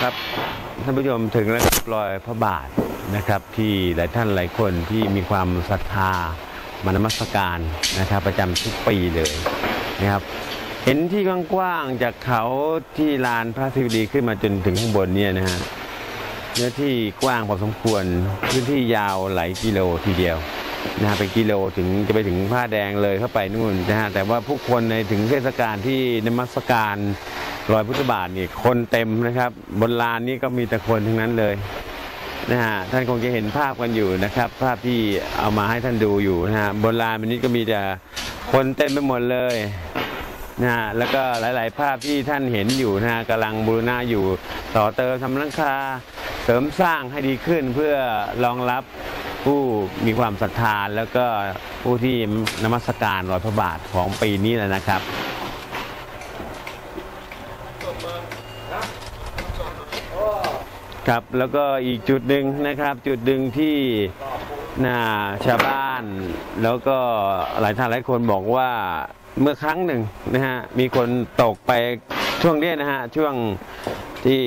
ครับท่านผู้ชมถึงแล้วครับรอยพระบาทนะครับ ที่หลายท่านหลายคนที่มีความศรัทธามานมัสการนะครับ ประจำทุกปีเลยนะครับ เห็นที่กว้างๆจากเขาที่ลานพระศิวลีขึ้นมาจนถึงข้างบนเนี่ยนะฮะเนื้อที่กว้างพอสมควรพื้นที่ยาวหลายกิโลทีเดียวนะฮะเป็นกิโลถึงจะไปถึงผ้าแดงเลยเข้าไปนู่นนะฮะแต่ว่าผู้คนในถึงเทศกาลที่นมัสการ รอยพุทธบาทนี่คนเต็มนะครับ บนลานนี้ก็มีแต่คนทั้งนั้นเลยนะฮะท่านคงจะเห็นภาพกันอยู่นะครับ ภาพที่เอามาให้ท่านดูอยู่นะฮะบนลานวันนี้ก็มีแต่คนเต็มไปหมดเลยนะฮะแล้วก็หลาย ๆ ภาพที่ท่านเห็นอยู่นะฮะกำลังบูรณะอยู่ต่อเติมทำหลังคาเสริมสร้างให้ดีขึ้นเพื่อรองรับผู้มีความศรัทธาแล้วก็ผู้ที่นมัสการรอยพระบาทของปีนี้แหละนะครับ ครับแล้วก็อีกจุดหนึ่งนะครับ จุดหนึ่งที่น่าชาวบ้าน แล้วก็หลายท่านหลายคนบอกว่าเมื่อครั้งหนึ่งนะฮะมีคนตกไปช่วงนี้นะฮะช่วงที่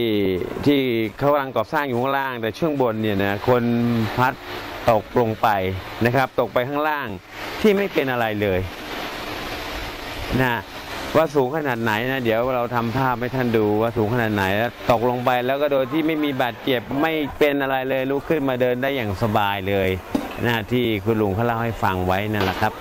ที่เขากำลังก่อสร้างอยู่ข้างล่าง แต่ช่วงบนเนี่ยนะคนพัดตกลงไปนะครับ ตกไปข้างล่างที่ไม่เป็นอะไรเลยนะ ว่าสูงขนาดไหนนะ เดี๋ยวเราทำภาพให้ท่านดูว่าสูงขนาดไหนแล้วตกลงไปแล้วก็โดยที่ไม่มีบาดเจ็บไม่เป็นอะไรเลยลุกขึ้นมาเดินได้อย่างสบายเลยนะที่คุณลุงเขาเล่าให้ฟังไว้นั่นแหละครับ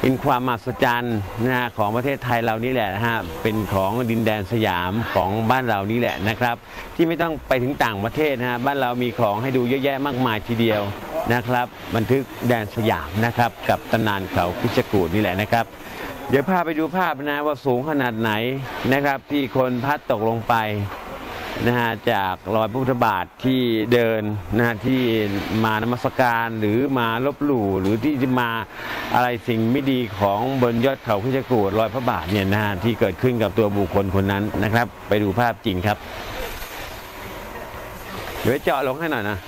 เป็นความมหัศจรรย์นะฮะของประเทศไทยเรานี่แหละนะฮะเป็นของดินแดนสยามของบ้านเรานี่แหละนะครับ ที่ไม่ต้องไปถึงต่างประเทศนะฮะบ้านเรามีของให้ดูเยอะแยะมากมายทีเดียวนะครับ บันทึกแดนสยามนะครับ กับตำนานเขาพิชกูดนี่แหละนะครับ เดี๋ยวพาไปดูภาพนะว่าสูงขนาดไหนนะครับที่คนพัดตกลงไปนะฮะจากรอยพุทธบาทที่เดินนะฮะที่มานมัสการหรือมาลบหลู่หรือที่จะมาอะไรสิ่งไม่ดีของบนยอดเขาพิชกูดรอยพระบาทเนี่ยนะฮะที่เกิดขึ้นกับตัวบุคคลคนนั้นนะครับ ไปดูภาพจริงครับ เดี๋ยวเจาะลงให้หน่อยนะ